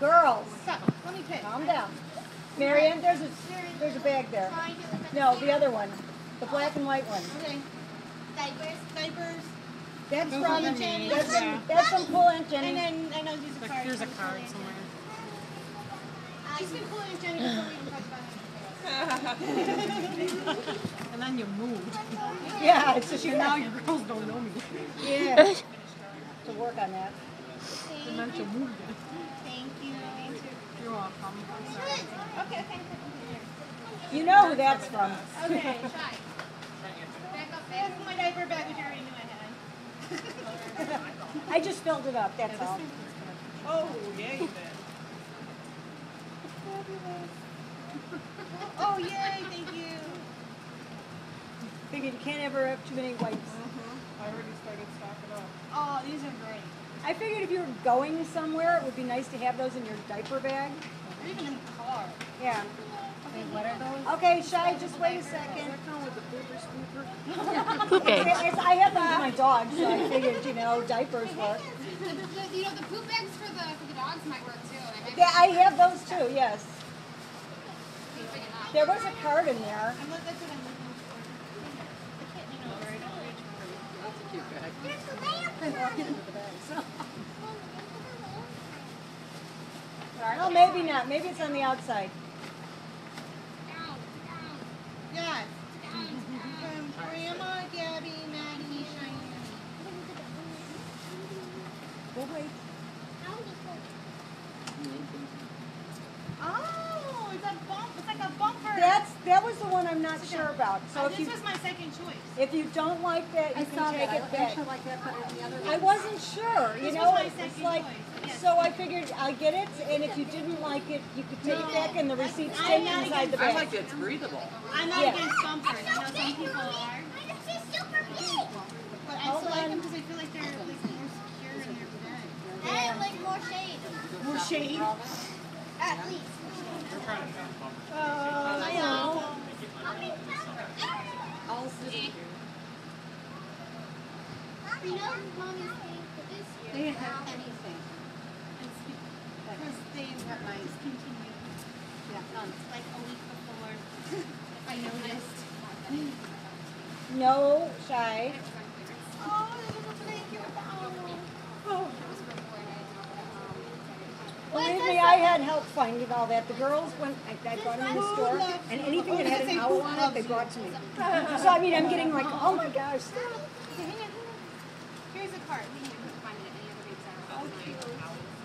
Girls, Let me pick. calm down. Maryann, there's a there's a bag there. No, the other one, the black and white one. Okay. Diapers. Diapers. That's Those from are for me, that's yeah. from, that's from Cool Aunt And Jenny. then I know there's a Like, card. there's a card somewhere. She's been cool as Jenny before we even talked about it. And then you moved. Yeah, it's just And now your girls don't know me. yeah. To work on that. And then you moved it. Thank you. You're welcome. I'm sorry. Okay, okay. You know who that's from. Okay. Back up there. That's my diaper bag, which I already knew I had. I just filled it up. That's all. Oh, yeah, you did. Oh, yay, thank you. Figured you can't ever have too many wipes. Mm-hmm. I already started stocking up. Oh, these are great. I figured if you were going somewhere, it would be nice to have those in your diaper bag. They're even in the car. Yeah. Okay, what are those? Okay, Shy, just wait a second. Poop eggs. It's- I have them for my dog, so I figured, you know, diapers work. The, the, you know, the poop bags for the for the dogs might work too. I might Yeah, I have those too, yes. be big enough. There was a card in there. I'm look, that's what I'm looking for. The kitten over it. Oh, maybe not. Maybe it's on the outside. Yes. From Grandma, Gabby, Maddie, Cheyenne. We'll wait. Oh, it's a bump. It's like a bumper. That's, that was the one I'm not sure about. So Uh, if this you, was my second choice. if you don't like that, you can take it back. like that better than the other I wasn't sure, you This know, was my it's second like, yes. so I figured I get it, and if you didn't like it, you could take it back and the receipt's I'm stay inside the against- bag. I like it. It's breathable. I'm not Yeah. against bumpers. I know some people are. But I Hold still like them because I feel like they're like more secure in their bag. And like more shade. More shade. At least. Uh, I know. You know, mommy's thing for this year. They didn't have anything. Because they were discontinued. Yeah, none. Like a week before. I noticed. No, Shy. Oh, there's a blanket. Oh. Believe me, I had help finding all that. The girls went, I, I brought them in the store, and anything that had an owl on it, they brought to me. So I mean, I'm getting like, oh my gosh, stop. Here's a card. We can put find it at any other baby's hour. Oh, cute.